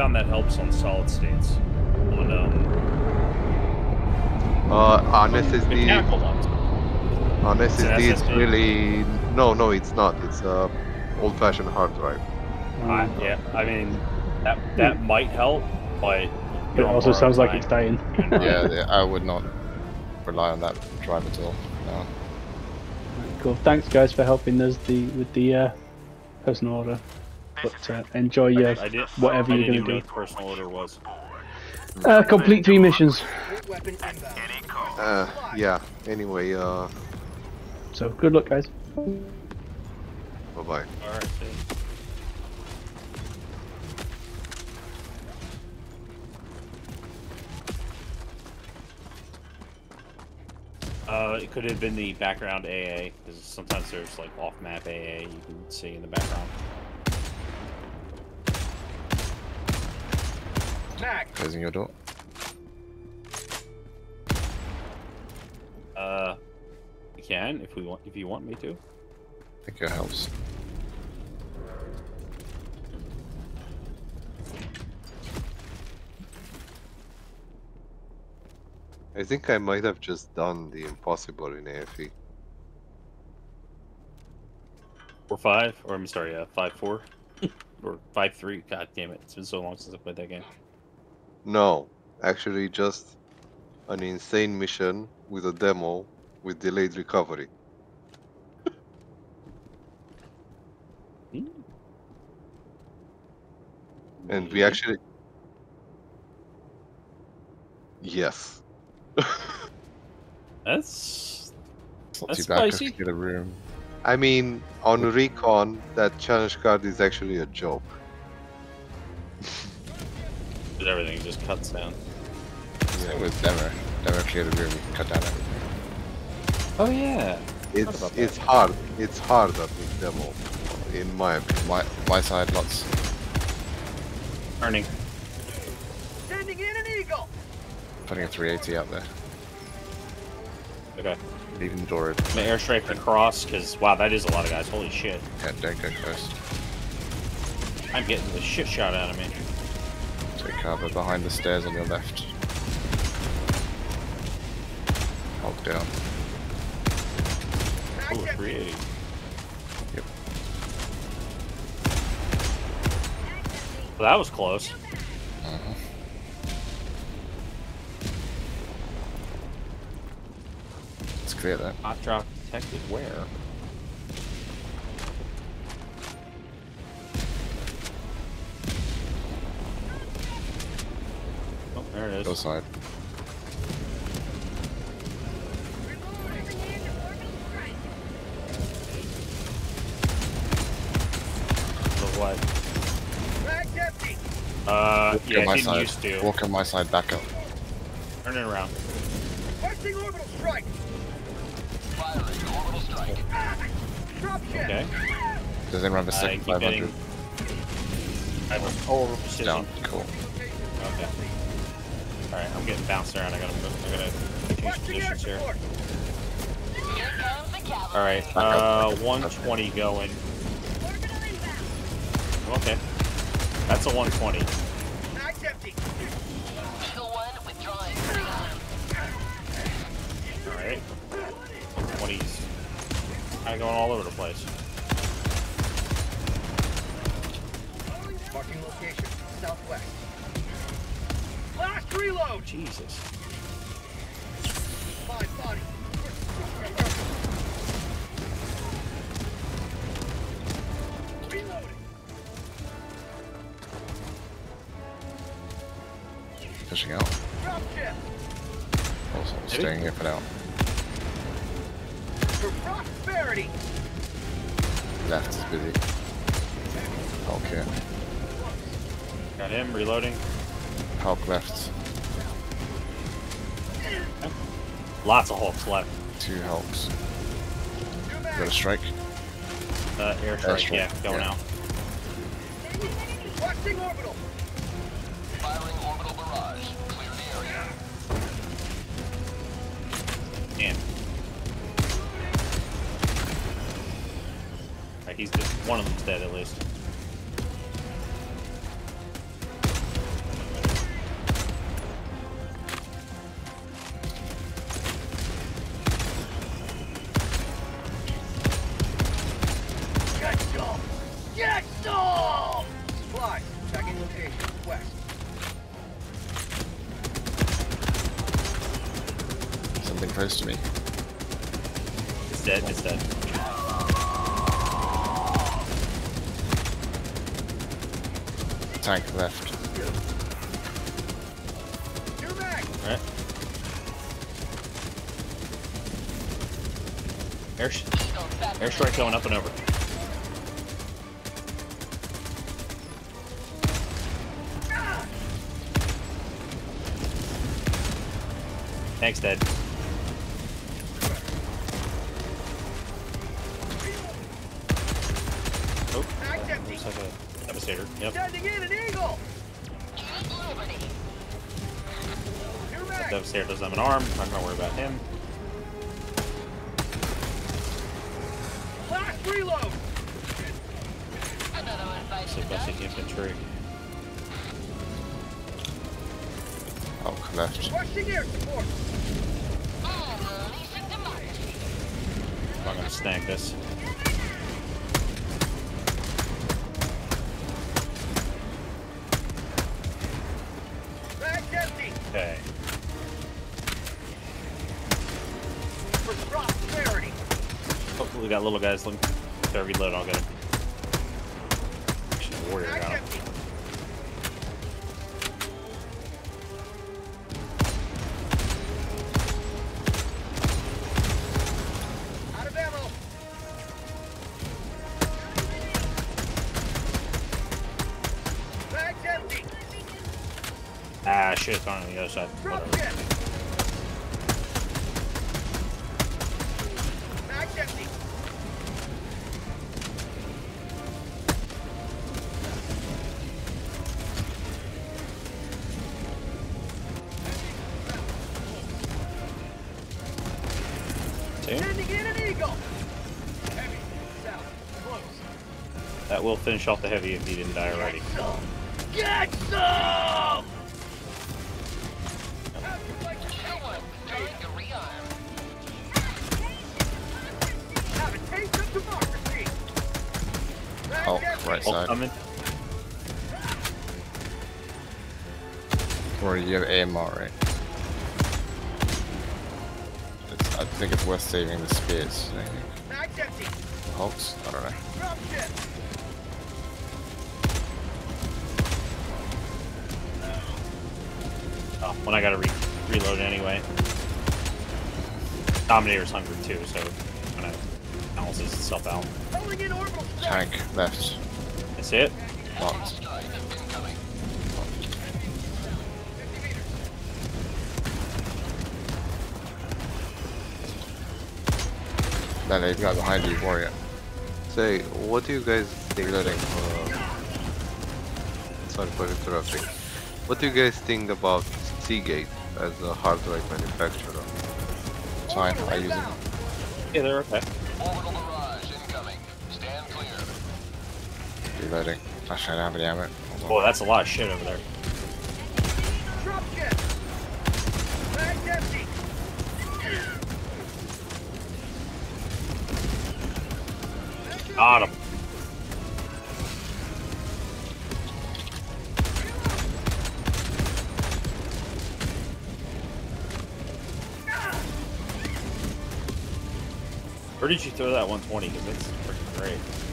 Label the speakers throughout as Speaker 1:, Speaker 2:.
Speaker 1: found that helps on solid states. On um,
Speaker 2: Uh, on SSD,
Speaker 1: mechanical ones.
Speaker 2: on
Speaker 1: It's an
Speaker 2: SSD, it's really no, no, it's not. It's a old-fashioned hard drive.
Speaker 1: I, yeah, I mean that that might help, but
Speaker 3: But it also sounds like it's dying.
Speaker 4: Yeah, yeah, I would not rely on that drive at all. No.
Speaker 3: Cool. Thanks, guys, for helping us the with the uh, personal order. But uh, enjoy your
Speaker 1: I did
Speaker 3: whatever
Speaker 1: I
Speaker 3: you're gonna do.
Speaker 1: what personal order was.
Speaker 3: Uh, complete three missions.
Speaker 2: Uh, yeah. Anyway, uh,
Speaker 3: So good luck, guys.
Speaker 2: bye bye.
Speaker 1: All right. see. Uh, it could have been the background AA, because sometimes there's like off-map AA you can see in the background.
Speaker 4: Closing your door.
Speaker 1: Uh, you can if we want, if you want me to.
Speaker 4: I think it helps.
Speaker 2: I think I might have just done the impossible in. AFE.
Speaker 1: Four five, or I'm sorry, uh, five four, or five three. God damn it! It's been so long since I played that game.
Speaker 2: No, actually, just an insane mission with a demo with delayed recovery. Hmm. And we actually. Yes.
Speaker 1: That's That's spicy.
Speaker 4: to get a room.
Speaker 2: I mean, on recon, that challenge card is actually a joke.
Speaker 1: but everything just cuts down.
Speaker 4: Same with demo. Demo clear the room, cut down everything.
Speaker 1: Oh yeah.
Speaker 2: It's it's hard. It's harder with demo, in my opinion.
Speaker 4: My my side, lots.
Speaker 1: Turning.
Speaker 5: Sending in an eagle.
Speaker 4: Putting a 380 out there.
Speaker 1: Okay.
Speaker 4: Leaving the door open.
Speaker 1: I'm gonna airstrike across because wow, that is a lot of guys. Holy shit!
Speaker 4: Yeah, don't go close.
Speaker 1: I'm getting the shit shot out of me.
Speaker 4: Take cover behind the stairs on your left. Hulk down.
Speaker 1: Ooh, 380.
Speaker 4: Yep.
Speaker 1: Well, that was close.
Speaker 4: Uh-huh. Let's clear that.
Speaker 1: Hot drop detected. Where? It
Speaker 4: Your
Speaker 1: is.
Speaker 4: side.
Speaker 1: The what? Uh,
Speaker 4: Walk
Speaker 1: yeah,
Speaker 4: on my
Speaker 1: it didn't
Speaker 4: side.
Speaker 1: used to.
Speaker 4: Walk on my side, back up.
Speaker 1: Turn it around.
Speaker 5: Requesting orbital strike. Drop ship.
Speaker 1: Okay.
Speaker 4: Does anyone have a
Speaker 1: I
Speaker 4: second
Speaker 1: keep
Speaker 4: 500?
Speaker 1: I have a total precision.
Speaker 4: Down. Cool.
Speaker 1: Okay. Alright, I'm getting bounced around. I gotta move. I gotta change positions here. Alright, uh, 120 going. Okay. That's a 120.
Speaker 5: Mag's empty.
Speaker 1: Alright. 20s. Kinda going all over the place. Jesus.
Speaker 5: Five body. Reloading.
Speaker 4: Pushing out. Also, staying here for now.
Speaker 5: For prosperity.
Speaker 4: Left is busy. Hulk here.
Speaker 1: Got him reloading.
Speaker 4: Hulk left.
Speaker 1: Lots of Hulks left.
Speaker 4: Two Hulks. Got a strike.
Speaker 1: Uh, airstrike,
Speaker 4: Airstrike,
Speaker 1: yeah, going
Speaker 4: yeah.
Speaker 1: out.
Speaker 5: Requesting orbital. Firing orbital barrage. Clear the area.
Speaker 1: Damn. Alright, he's just, one of them's dead at least.
Speaker 4: To me.
Speaker 1: It's dead. It's dead.
Speaker 4: Tank left.
Speaker 1: Right. Air airstrike going up and over. Thanks, Dead. Oh,
Speaker 5: Mag's empty.
Speaker 1: looks like a devastator. Yep.
Speaker 5: Sending in an eagle. Two mag.
Speaker 1: Devastator doesn't have an arm. I'm not gonna worry about him.
Speaker 5: Last reload.
Speaker 1: So basic infantry.
Speaker 4: Oh, Hulk left.
Speaker 5: Rushing air support.
Speaker 1: I'm gonna snag this. Okay. Hopefully we got little guys looking. If I reload, I'll get him. Ah, shit, on the other side. Whatever.
Speaker 5: ship. Mag's empty.
Speaker 1: See?
Speaker 5: Sending in an eagle. Heavy. South. Close.
Speaker 1: That will finish off the heavy if he didn't die already.
Speaker 5: Get some. Get some.
Speaker 4: Right
Speaker 1: Oh,
Speaker 4: side.
Speaker 1: coming.
Speaker 4: Or you have AMR, right? It's, I think it's worth saving the spears. I think.
Speaker 5: Mag's empty.
Speaker 4: Hulks? I don't know.
Speaker 1: Oh, when I gotta re reload anyway. Dominator's hungry too, so it kind of balances itself out.
Speaker 5: Rolling in orbital strike.
Speaker 4: Tank left.
Speaker 1: That's it.
Speaker 4: Locked.
Speaker 5: 50 meters.
Speaker 4: Then they've got behind you, warrior.
Speaker 2: Say, what do you guys think?
Speaker 4: Reloading.
Speaker 2: Uh, sorry for interrupting. What do you guys think about Seagate as a hard drive manufacturer?
Speaker 4: It's fine, I use it.
Speaker 1: Yeah, they're okay.
Speaker 4: Reloading. I don't have any ammo.
Speaker 1: Boy, that's a lot of shit over there. Got him. Where did you throw that 120? Because that's freaking great.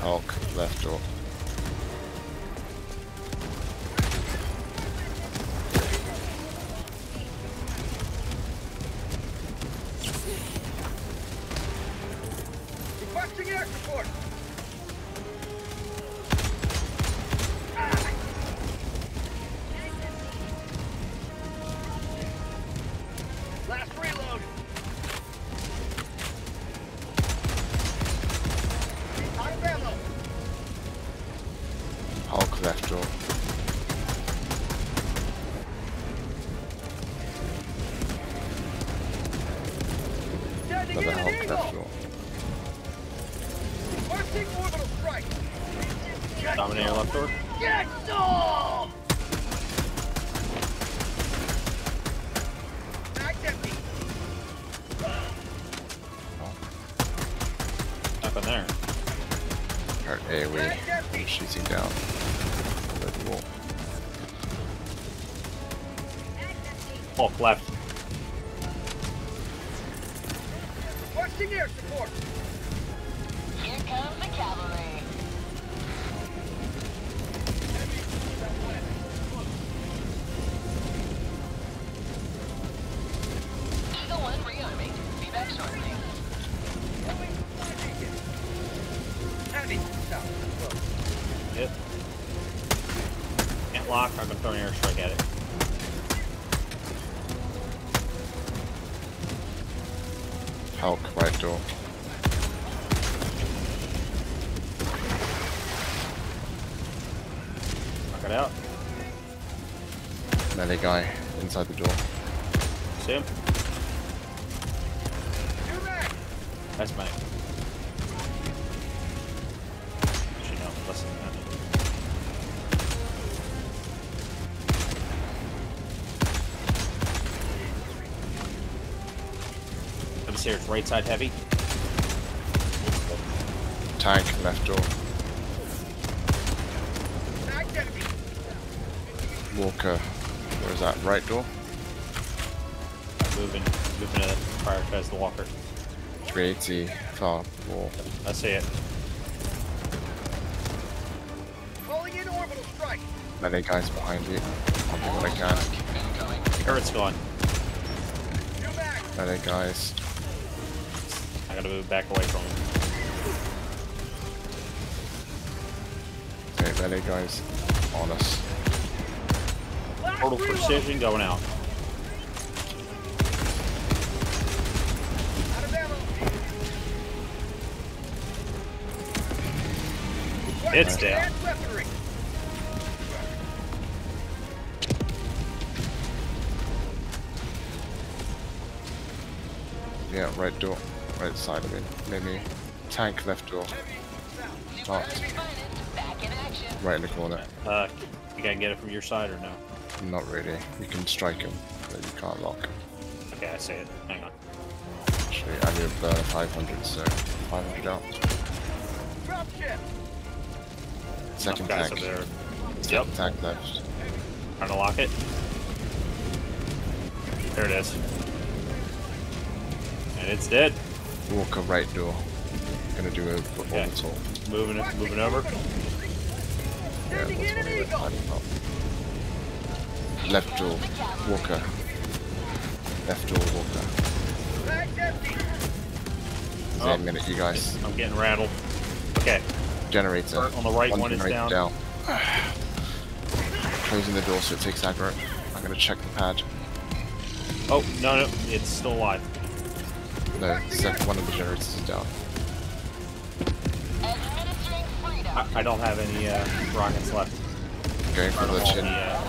Speaker 4: Hulk left door.
Speaker 5: Requesting air support.
Speaker 4: AoE and shooting down wall.
Speaker 1: Hulk left. Yep. Can't lock. I'm gonna throw an airstrike at it.
Speaker 4: Hulk, right door.
Speaker 1: Knock it out.
Speaker 4: Melee guy inside the door.
Speaker 1: See him? That's mine. It's right side heavy.
Speaker 4: Tank, left door. Walker, where is that? Right door.
Speaker 1: Moving. Moving to prioritize the walker.
Speaker 4: 380, top wall.
Speaker 1: I see it.
Speaker 5: Calling in orbital strike.
Speaker 4: Melee guys behind you. I'll do what I can.
Speaker 1: Turret's gone.
Speaker 4: Melee guys.
Speaker 1: Gotta move back away from him.
Speaker 4: Okay, melee guys on us.
Speaker 5: Reload.
Speaker 1: precision going out.
Speaker 5: Out of ammo.
Speaker 1: It's down.
Speaker 4: Yeah, right door. Right side of it. Maybe tank left door. Marked.
Speaker 6: Back in action.
Speaker 4: Right in the corner.
Speaker 1: Uh, you gotta get it from your side or no?
Speaker 4: Not really. You can strike him, but you can't lock. Him.
Speaker 1: Okay, I see it. Hang on.
Speaker 4: Actually, I need to burn 500, so 500 out. Second
Speaker 1: Enough
Speaker 4: tank.
Speaker 1: there.
Speaker 4: Second
Speaker 1: Yep.
Speaker 4: tank left.
Speaker 1: Trying to lock it. There it is. And it's dead.
Speaker 4: Walker right door. Gonna do a
Speaker 1: Okay.
Speaker 4: orbital.
Speaker 1: Moving it, moving over.
Speaker 4: Yeah,
Speaker 5: Sending
Speaker 4: what's
Speaker 5: in an
Speaker 4: one of the
Speaker 5: eagle.
Speaker 4: hiding up? Left door. Walker. Left door, Walker.
Speaker 1: Oh.
Speaker 4: Same minute, you guys.
Speaker 1: I'm getting rattled. Okay,
Speaker 4: Generator.
Speaker 1: on the right one is
Speaker 4: generator
Speaker 1: down.
Speaker 4: Closing the door so it takes aggro. I'm gonna check the pad.
Speaker 1: Oh, no, no, it's still alive.
Speaker 4: No, second one of the generators is down.
Speaker 1: I, I don't have any uh, rockets left.
Speaker 4: Going for the
Speaker 1: All
Speaker 4: chin.
Speaker 1: uh...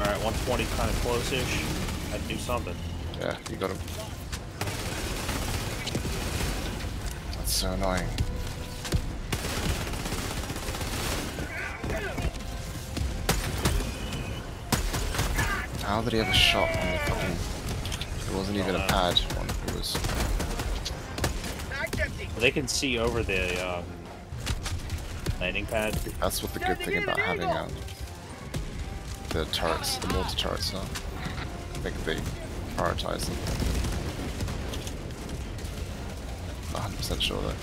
Speaker 1: Alright, 120 kind of close-ish. I'd do something.
Speaker 4: Yeah, you got him. That's so annoying. How did he have a shot on the fucking... It wasn't even a pad one, it was...
Speaker 5: Empty.
Speaker 1: They can see over the um, landing pad.
Speaker 4: That's what the good thing about having um, the turrets, the mortar turrets are. I think they prioritize them. Not 100% sure though.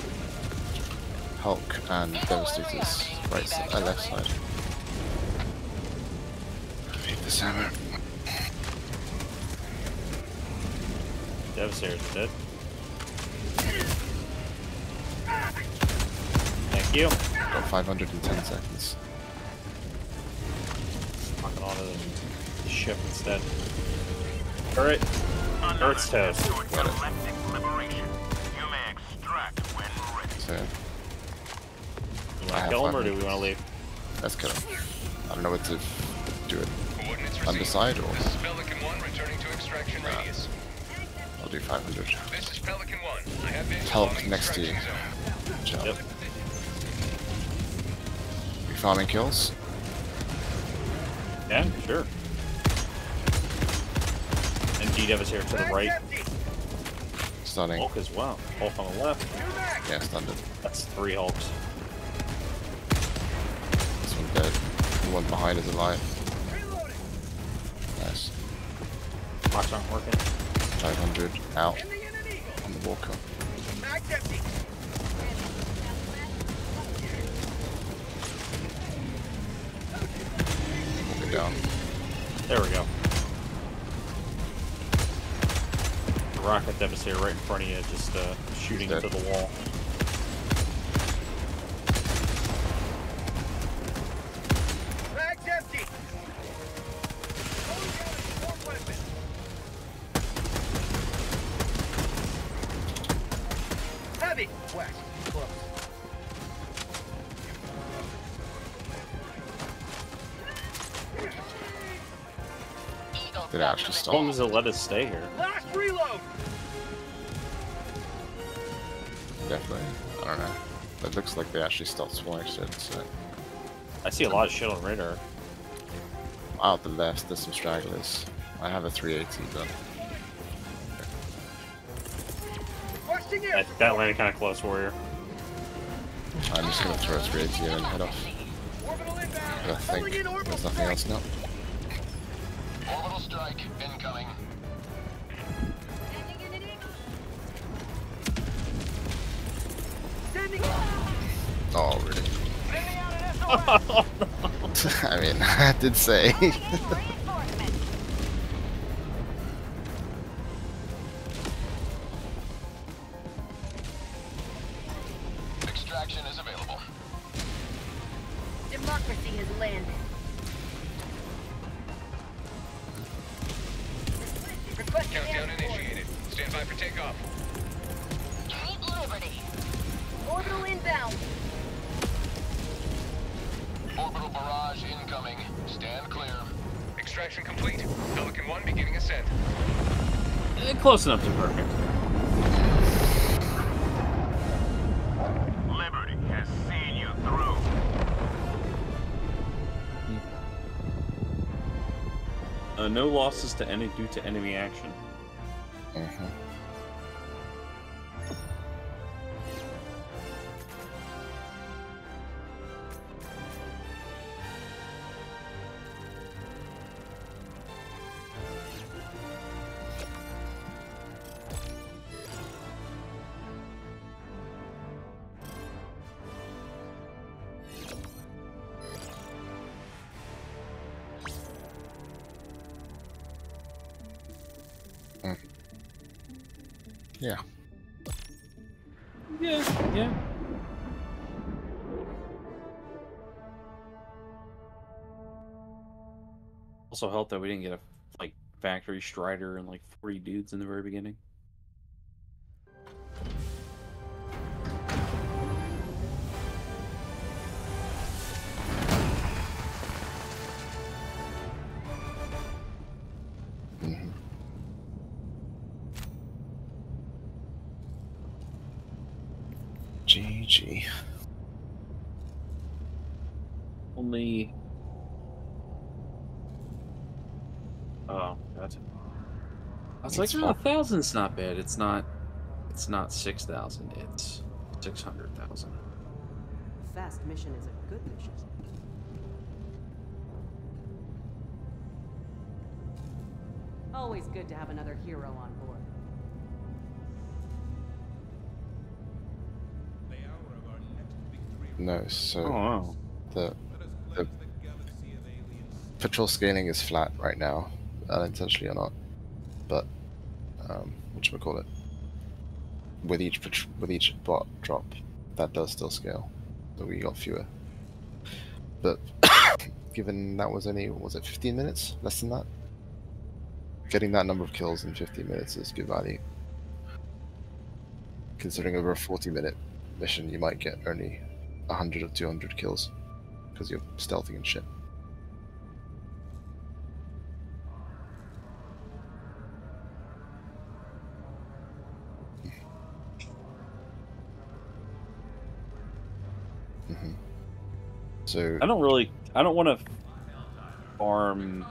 Speaker 4: Hulk and Devastator's right side, uh, left side. I Need this hammer.
Speaker 1: Devastator's dead. Thank you.
Speaker 4: Got 510 seconds.
Speaker 1: Knocking onto the, the ship instead. Turret. Turret's toast.
Speaker 4: Got it.
Speaker 6: You may extract when ready.
Speaker 4: So
Speaker 1: You want to kill him or do we want to leave?
Speaker 4: let's kill him. I don't know what to do it.
Speaker 7: Coordinates received.
Speaker 4: Underside or
Speaker 7: This is Pelican 1 returning to extraction radius.
Speaker 4: I'll do 500.
Speaker 7: This is Pelican 1. I have been
Speaker 4: Help next to you.
Speaker 7: extraction zone.
Speaker 4: Job.
Speaker 1: Yep.
Speaker 4: We farming kills?
Speaker 1: Yeah, sure. MG Dev is here to the right.
Speaker 4: stunning.
Speaker 1: Hulk as well. Hulk on the left.
Speaker 4: Yeah, stunned.
Speaker 1: That's three Hulks.
Speaker 4: This one dead. The one behind is alive. Nice.
Speaker 1: Hawks aren't working.
Speaker 4: 500 out
Speaker 5: Ending in an eagle.
Speaker 4: on the walker. Walker down.
Speaker 1: There we go. The rocket devastator right in front of you, just uh, shooting into the wall.
Speaker 4: Did it actually
Speaker 1: As long
Speaker 4: stop?
Speaker 1: as it let us stay here.
Speaker 5: Last reload.
Speaker 4: Definitely. I don't know. It looks like they actually stopped twice. So uh,
Speaker 1: I see a lot of shit on radar.
Speaker 4: out the left, there's some stragglers. I have a 380 gun.
Speaker 5: Requesting air
Speaker 1: That, that landed kind of close, Warrior.
Speaker 4: I'm just gonna throw a 380 and head off. I think there's nothing else now.
Speaker 7: Orbital strike incoming.
Speaker 5: Sending
Speaker 4: Oh, really?
Speaker 5: sending out.
Speaker 4: I mean, I did say.
Speaker 7: Extraction is available.
Speaker 8: Democracy has landed.
Speaker 7: Countdown initiated. Stand by for takeoff.
Speaker 8: Keep Liberty. Orbital inbound.
Speaker 7: Orbital barrage incoming. Stand clear. Extraction complete. Pelican 1 beginning ascent.
Speaker 1: Eh, close enough to perfect. Uh, no losses to any due to enemy action.
Speaker 4: Mhm.
Speaker 1: Also helped that we didn't get a like factory strider and like 40 dudes in the very beginning. Oh, gotcha. I was
Speaker 4: It's
Speaker 1: like, oh, a
Speaker 4: fine.
Speaker 1: thousand's not bad. It's not. It's not six thousand. It's six hundred thousand.
Speaker 9: Fast mission is a good mission. Always good to have another hero on board.
Speaker 4: No, so
Speaker 1: Oh wow.
Speaker 4: the the patrol scaling is flat right now, unintentionally or not. But um, we call it? With each with each bot drop, that does still scale, so we got fewer. But given that was only was it 15 minutes, less than that. Getting that number of kills in 15 minutes is good value. Considering over a 40 minute mission, you might get only 100 or 200 kills because you're stealthy and shit.
Speaker 1: I don't really. I don't want to farm